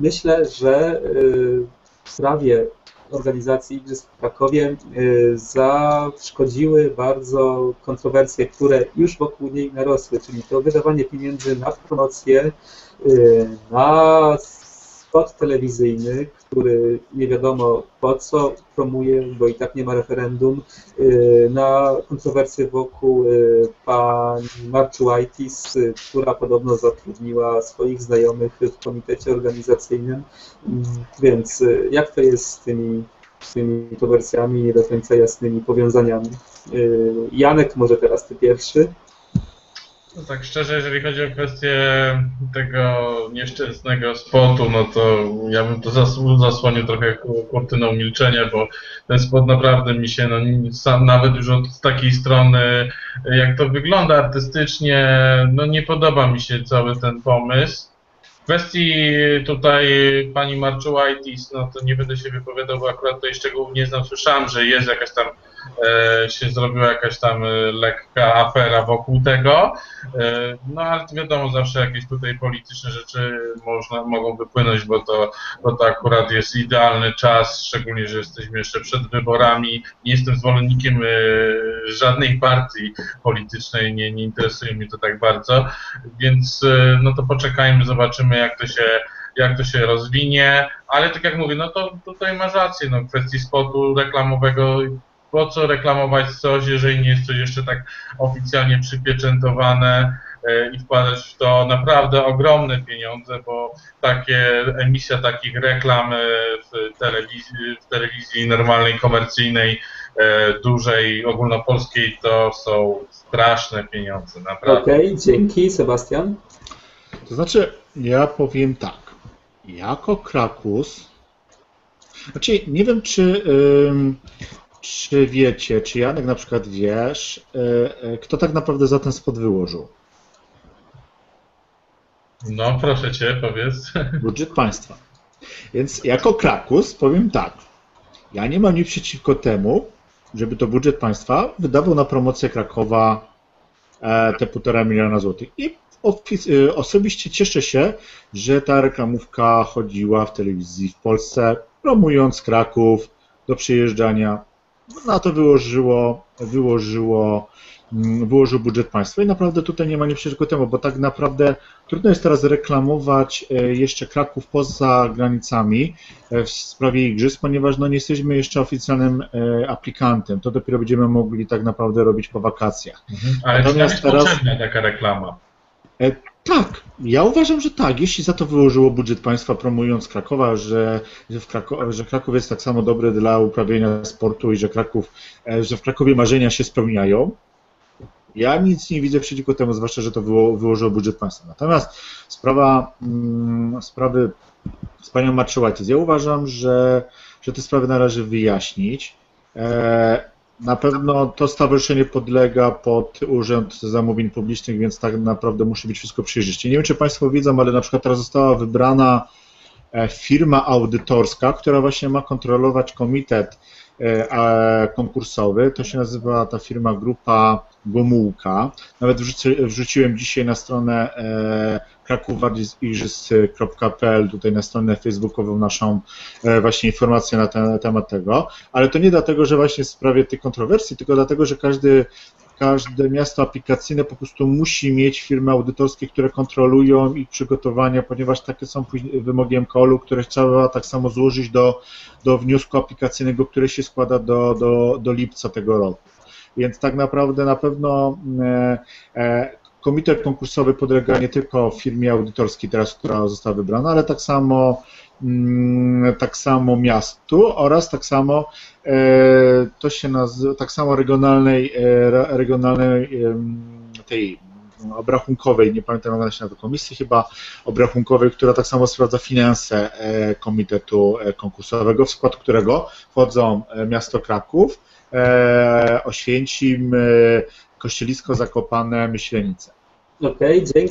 myślę, że w sprawie organizacji Igrzysk w Krakowie zaszkodziły bardzo kontrowersje, które już wokół niej narosły, czyli to wydawanie pieniędzy na promocję, na spot telewizyjny, który nie wiadomo po co promuje, bo i tak nie ma referendum, y, na kontrowersje wokół y, pani Marczułajtis, y, która podobno zatrudniła swoich znajomych w komitecie organizacyjnym. Mm, więc jak to jest z tymi, z tymi kontrowersjami, nie do końca jasnymi powiązaniami? Janek, może teraz ty pierwszy. No tak szczerze, jeżeli chodzi o kwestię tego nieszczęsnego spotu, no to ja bym to zasłonił trochę kurtyną milczenia, bo ten spot naprawdę mi się, no nawet już od takiej strony, jak to wygląda artystycznie, no nie podoba mi się cały ten pomysł. Kwestii tutaj pani Marczułajtis, no to nie będę się wypowiadał, bo akurat tutaj szczegółów nie znam. Słyszałem, że jest jakaś tam E, się zrobiła jakaś tam e, lekka afera wokół tego. E, no ale wiadomo, zawsze jakieś tutaj polityczne rzeczy można, mogą wypłynąć, bo to, bo to akurat jest idealny czas, szczególnie, że jesteśmy jeszcze przed wyborami. Nie jestem zwolennikiem żadnej partii politycznej, nie, nie interesuje mnie to tak bardzo, więc no to poczekajmy, zobaczymy jak to się jak to się rozwinie, ale tak jak mówię, no to tutaj masz rację, no w kwestii spotu reklamowego po co reklamować coś, jeżeli nie jest coś jeszcze tak oficjalnie przypieczętowane e, i wkładać w to naprawdę ogromne pieniądze, bo takie emisja takich reklam e, w telewizji, w telewizji normalnej, komercyjnej, e, dużej, ogólnopolskiej to są straszne pieniądze, naprawdę. Okej, okay, dzięki. Sebastian? To znaczy, ja powiem tak. Jako Krakus, znaczy nie wiem, czy czy wiecie, czy Janek na przykład wiesz, e, e, kto tak naprawdę za ten spot wyłożył? No, proszę cię, powiedz. Budżet państwa. Więc jako Krakus powiem tak. Ja nie mam nic przeciwko temu, żeby to budżet państwa wydawał na promocję Krakowa e, te półtora miliona złotych. I osobiście cieszę się, że ta reklamówka chodziła w telewizji w Polsce, promując Kraków do przyjeżdżania na to wyłożyło, wyłożyło, mm, wyłożył budżet państwa i naprawdę tutaj nie ma nic przeciwko temu, bo tak naprawdę trudno jest teraz reklamować e, jeszcze Kraków poza granicami e, w sprawie igrzysk, ponieważ no, nie jesteśmy jeszcze oficjalnym e, aplikantem. To dopiero będziemy mogli tak naprawdę robić po wakacjach. Mhm. Ale Natomiast jest teraz potrzebna taka reklama. Tak, ja uważam, że tak. Jeśli za to wyłożyło budżet państwa promując Krakowa, że, że, że Kraków jest tak samo dobry dla uprawiania sportu i że, Kraków, e, że w Krakowie marzenia się spełniają, ja nic nie widzę przeciwko temu, zwłaszcza, że to wyłożyło budżet państwa. Natomiast sprawa, mm, sprawy z panią Marczołajtis, ja uważam, że, że te sprawy należy wyjaśnić. E, na pewno to stowarzyszenie podlega pod Urząd Zamówień Publicznych, więc tak naprawdę musi być wszystko przejrzyście. Nie wiem, czy Państwo widzą, ale na przykład teraz została wybrana e, firma audytorska, która właśnie ma kontrolować komitet konkursowy. To się nazywa ta firma Grupa Gomułka. Nawet wrzuciłem dzisiaj na stronę e, krakowwardziejzigrzysk.pl, tutaj na stronę facebookową naszą e, właśnie informację na ten temat tego, ale to nie dlatego, że właśnie w sprawie tych kontrowersji, tylko dlatego, że każdy każde miasto aplikacyjne po prostu musi mieć firmy audytorskie, które kontrolują ich przygotowania, ponieważ takie są wymogi MKOL-u, które trzeba tak samo złożyć do, do wniosku aplikacyjnego, który się składa do, do, do lipca tego roku. Więc tak naprawdę na pewno e, e, komitet konkursowy podlega nie tylko firmie audytorskiej teraz, która została wybrana, ale tak samo tak samo miastu oraz tak samo e, to się nazywa, tak samo regionalnej, regionalnej tej obrachunkowej, nie pamiętam jak ona się nazywa, komisji chyba obrachunkowej, która tak samo sprawdza finanse komitetu konkursowego, w skład którego wchodzą miasto Kraków, Oświęcim, Kościelisko Zakopane, Myślenice. Okej, okay,